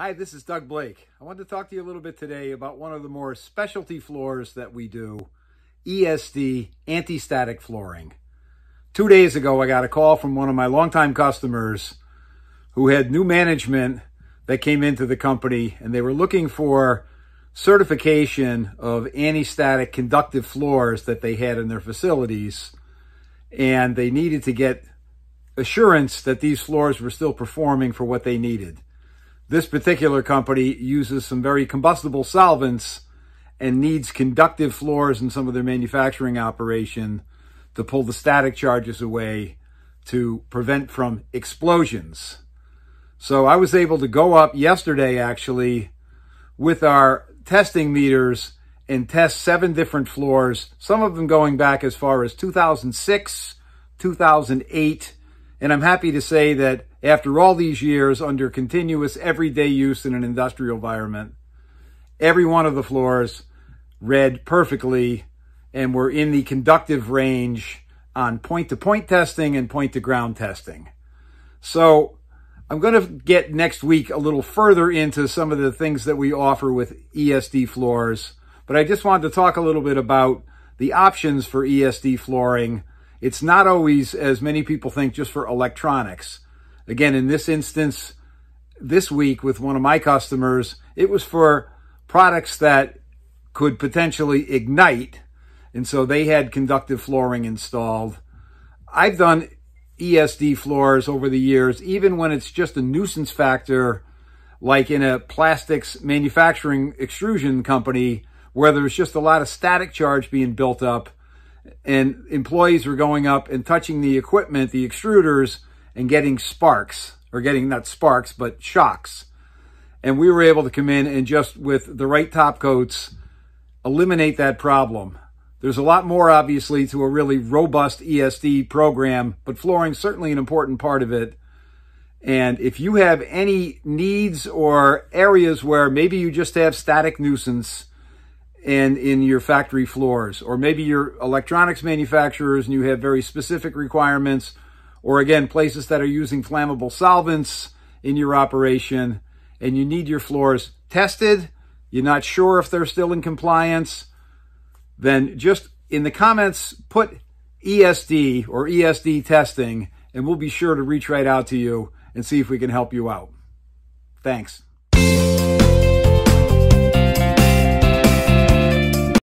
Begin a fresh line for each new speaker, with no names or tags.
Hi, this is Doug Blake. I wanted to talk to you a little bit today about one of the more specialty floors that we do, ESD, anti-static flooring. Two days ago, I got a call from one of my longtime customers who had new management that came into the company and they were looking for certification of anti-static conductive floors that they had in their facilities. And they needed to get assurance that these floors were still performing for what they needed. This particular company uses some very combustible solvents and needs conductive floors in some of their manufacturing operation to pull the static charges away to prevent from explosions. So I was able to go up yesterday actually with our testing meters and test seven different floors, some of them going back as far as 2006, 2008, and I'm happy to say that after all these years under continuous everyday use in an industrial environment, every one of the floors read perfectly and were in the conductive range on point-to-point -point testing and point-to-ground testing. So I'm going to get next week a little further into some of the things that we offer with ESD floors, but I just wanted to talk a little bit about the options for ESD flooring it's not always, as many people think, just for electronics. Again, in this instance, this week with one of my customers, it was for products that could potentially ignite. And so they had conductive flooring installed. I've done ESD floors over the years, even when it's just a nuisance factor, like in a plastics manufacturing extrusion company, where there's just a lot of static charge being built up and employees were going up and touching the equipment, the extruders, and getting sparks, or getting not sparks, but shocks. And we were able to come in and just with the right top coats, eliminate that problem. There's a lot more, obviously, to a really robust ESD program, but flooring certainly an important part of it. And if you have any needs or areas where maybe you just have static nuisance, and in your factory floors, or maybe you're electronics manufacturers and you have very specific requirements, or again, places that are using flammable solvents in your operation and you need your floors tested, you're not sure if they're still in compliance, then just in the comments, put ESD or ESD testing, and we'll be sure to reach right out to you and see if we can help you out. Thanks.